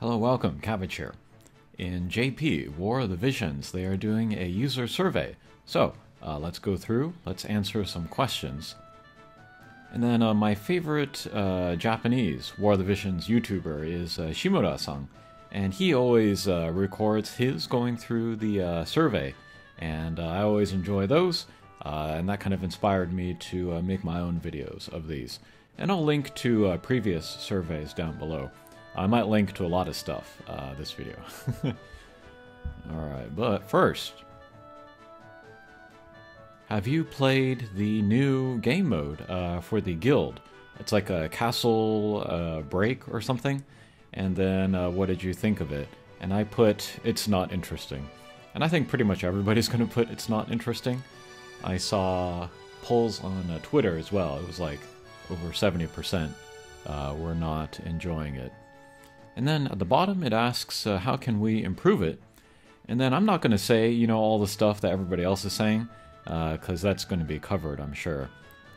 Hello, welcome, Cabbage here. In JP, War of the Visions, they are doing a user survey. So, uh, let's go through, let's answer some questions. And then uh, my favorite uh, Japanese War of the Visions YouTuber is uh, Shimura-san. And he always uh, records his going through the uh, survey. And I always enjoy those. and that kind of inspired me to make my own videos of these. And I'll link to previous surveys down below. I might link to a lot of stuff uh, this video. Alright, but first, have you played the new game mode uh, for the guild? It's like a castle uh, break or something. And then uh, what did you think of it? And I put, it's not interesting. And I think pretty much everybody's going to put it's not interesting. I saw polls on uh, Twitter as well. It was like over 70% uh, were not enjoying it. And then at the bottom it asks, uh, how can we improve it? And then I'm not going to say, you know, all the stuff that everybody else is saying, because uh, that's going to be covered, I'm sure.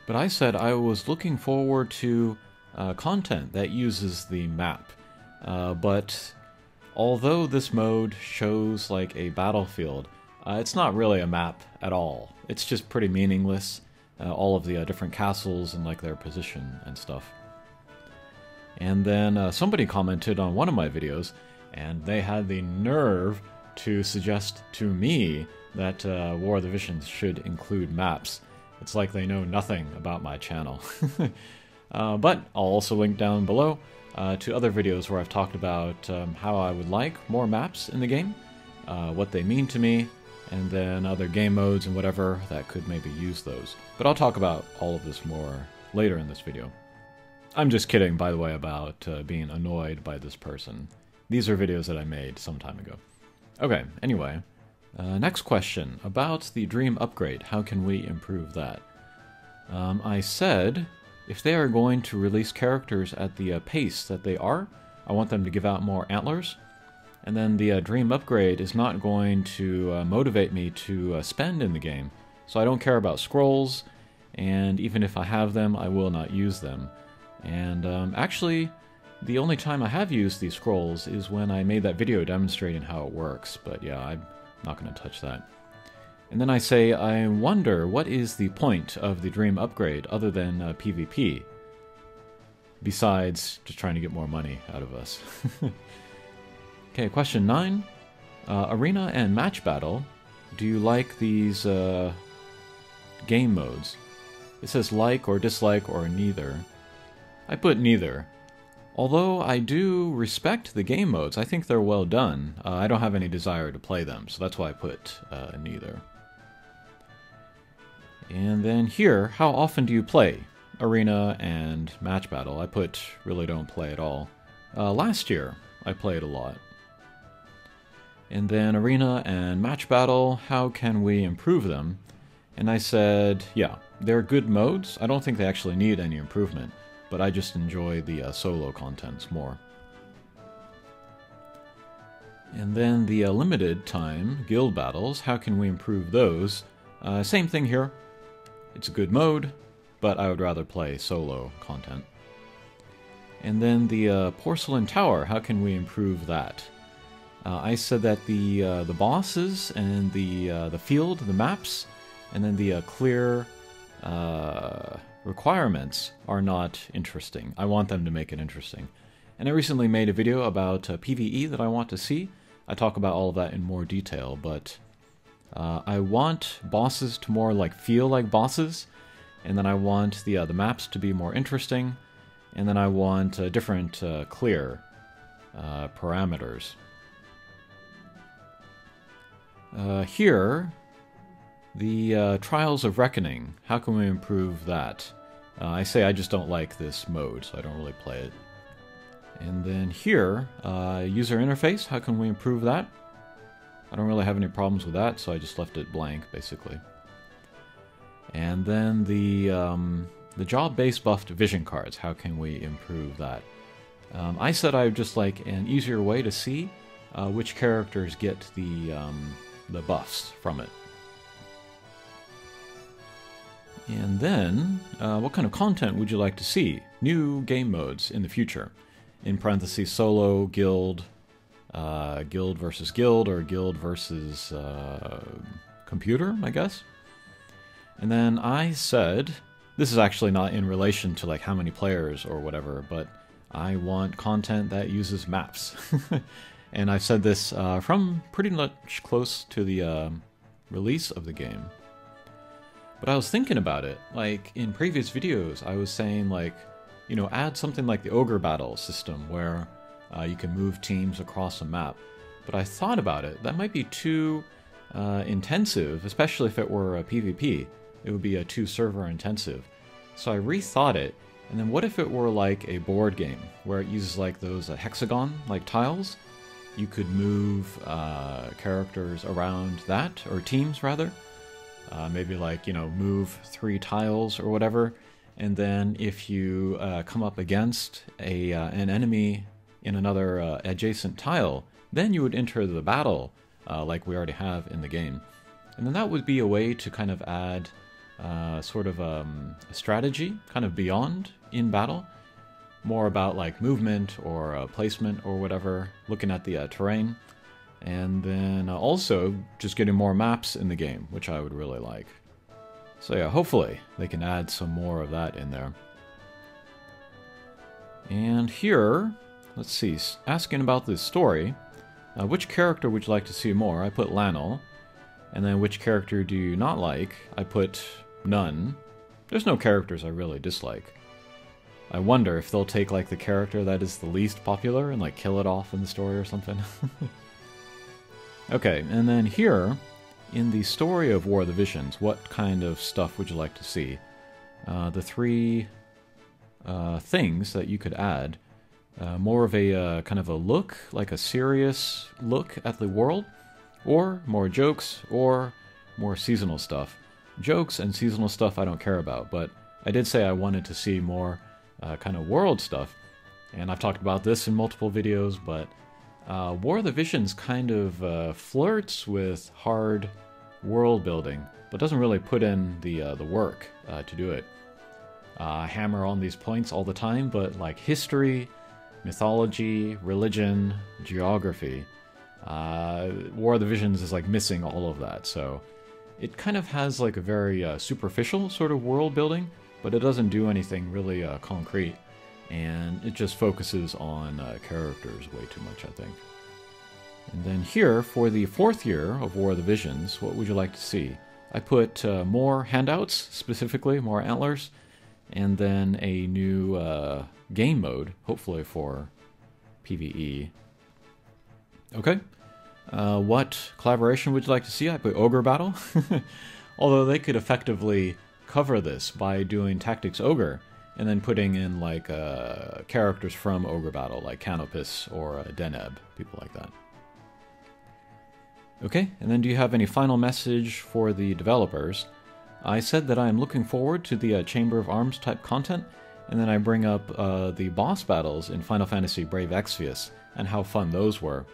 But I said I was looking forward to uh, content that uses the map. Uh, but although this mode shows like a battlefield, uh, it's not really a map at all. It's just pretty meaningless. Uh, all of the different castles and like their position and stuff. And then uh, somebody commented on one of my videos, and they had the nerve to suggest to me that uh, War of the Visions should include maps. It's like they know nothing about my channel. uh, but I'll also link down below uh, to other videos where I've talked about um, how I would like more maps in the game, uh, what they mean to me, and then other game modes and whatever that could maybe use those. But I'll talk about all of this more later in this video. I'm just kidding, by the way, about uh, being annoyed by this person. These are videos that I made some time ago. Okay, anyway. Uh, next question. About the Dream upgrade, how can we improve that? Um, I said, if they are going to release characters at the uh, pace that they are, I want them to give out more antlers. And then the uh, Dream upgrade is not going to uh, motivate me to uh, spend in the game. So I don't care about scrolls, and even if I have them, I will not use them. And um, actually, the only time I have used these scrolls is when I made that video demonstrating how it works, but yeah, I'm not going to touch that. And then I say, I wonder what is the point of the Dream upgrade other than uh, PvP? Besides just trying to get more money out of us. okay, question 9. Uh, arena and match battle. Do you like these uh, game modes? It says like or dislike or neither. I put neither. Although I do respect the game modes, I think they're well done. Uh, I don't have any desire to play them, so that's why I put uh, neither. And then here, how often do you play? Arena and Match Battle. I put really don't play at all. Uh, last year, I played a lot. And then Arena and Match Battle, how can we improve them? And I said, yeah, they're good modes. I don't think they actually need any improvement but I just enjoy the uh, solo contents more. And then the uh, limited time guild battles, how can we improve those? Uh, same thing here. It's a good mode, but I would rather play solo content. And then the uh, porcelain tower, how can we improve that? Uh, I said that the uh, the bosses and the the field, the maps, and then the clear requirements are not interesting. I want them to make it interesting. And I recently made a video about uh, PvE that I want to see. I talk about all of that in more detail, but uh, I want bosses to more like feel like bosses, and then I want the uh, the maps to be more interesting, and then I want uh, different uh, clear parameters. here, the Trials of Reckoning, how can we improve that? Uh, I say I just don't like this mode, so I don't really play it. And then here, uh, user interface, how can we improve that? I don't really have any problems with that, so I just left it blank, basically. And then the, um, the job-based buffed vision cards, how can we improve that? Um, I said I would just like an easier way to see uh, which characters get the, um, the buffs from it. And then, uh, what kind of content would you like to see? New game modes in the future. in parentheses solo, guild, uh, guild versus guild, or guild versus uh, computer, I guess. And then I said, this is actually not in relation to like how many players or whatever, but I want content that uses maps. and I've said this uh, from pretty much close to the uh, release of the game. But I was thinking about it, like in previous videos, I was saying like, you know, add something like the Ogre Battle system where uh, you can move teams across a map. But I thought about it, that might be too uh, intensive, especially if it were a PvP. It would be a too server intensive. So I rethought it, and then what if it were like a board game where it uses like those uh, hexagon like tiles? You could move uh, characters around that, or teams rather. Uh, maybe like, you know, move three tiles or whatever. And then if you uh, come up against a uh, an enemy in another uh, adjacent tile, then you would enter the battle uh, like we already have in the game. And then that would be a way to kind of add uh, sort of um, a strategy, kind of beyond in battle, more about like movement or uh, placement or whatever, looking at the uh, terrain, and then uh, also just getting more maps in the game, which I would really like. So yeah, hopefully they can add some more of that in there. And here, let's see, asking about this story. Uh, which character would you like to see more? I put Lannel. And then which character do you not like? I put none. There's no characters I really dislike. I wonder if they'll take like the character that is the least popular and like kill it off in the story or something. okay, and then here, in the story of War of the Visions, what kind of stuff would you like to see? Uh, the three uh, things that you could add uh, more of a uh, kind of a look, like a serious look at the world, or more jokes, or more seasonal stuff. Jokes and seasonal stuff I don't care about, but I did say I wanted to see more uh, kind of world stuff, and I've talked about this in multiple videos, but uh, War of the Visions kind of uh, flirts with hard world building, but doesn't really put in the, uh, the work to do it. hammer on these points all the time, but like history, mythology, religion, geography. Uh, War of the Visions is like missing all of that, so it kind of has like a very uh, superficial sort of world building, but it doesn't do anything really uh, concrete, and it just focuses on uh, characters way too much, I think. And then here, for the fourth year of War of the Visions, what would you like to see? I put uh, more handouts, specifically more antlers, and then a new uh, game mode, hopefully for PvE. Okay. Uh, what collaboration would you like to see? I put Ogre Battle. Although they could effectively cover this by doing Tactics Ogre and then putting in like uh, characters from Ogre Battle, like Canopus or uh, Deneb, people like that. Okay, and then do you have any final message for the developers? I said that I am looking forward to the uh, Chamber of Arms type content and then I bring up uh, the boss battles in Final Fantasy Brave Exvius and how fun those were.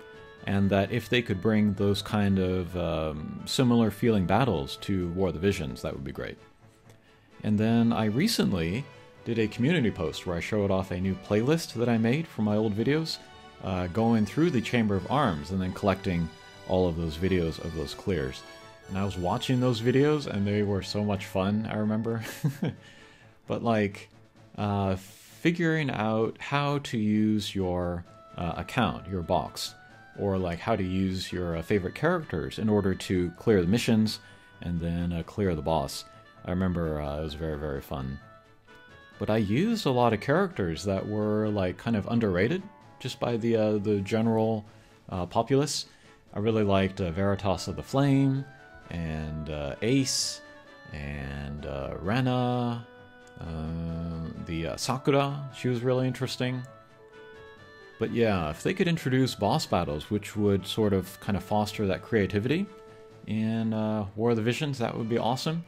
And that if they could bring those kind of um, similar feeling battles to War of the Visions, that would be great. And then I recently did a community post where I showed off a new playlist that I made for my old videos, uh, going through the Chamber of Arms and then collecting all of those videos of those clears. And I was watching those videos and they were so much fun, I remember. but like, uh, figuring out how to use your uh, account, your box, or like how to use your uh, favorite characters in order to clear the missions and then uh, clear the boss. I remember uh, it was very, very fun. But I used a lot of characters that were like kind of underrated just by the uh, the general populace. I really liked Veritas of the Flame and Ace and uh, the uh, Sakura, she was really interesting. But yeah, if they could introduce boss battles, which would sort of kind of foster that creativity in uh, War of the Visions, that would be awesome.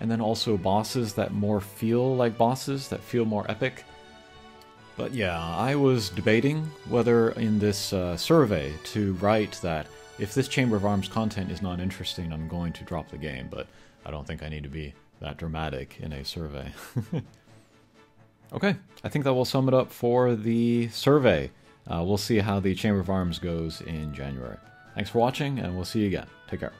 And then also bosses that more feel like bosses, that feel more epic. But yeah, I was debating whether in this uh, survey to write that if this Chamber of Arms content is not interesting, I'm going to drop the game, but I don't think I need to be that dramatic in a survey. Okay, I think that will sum it up for the survey. Uh, we'll see how the Chamber of Arms goes in January. Thanks for watching, and we'll see you again. Take care.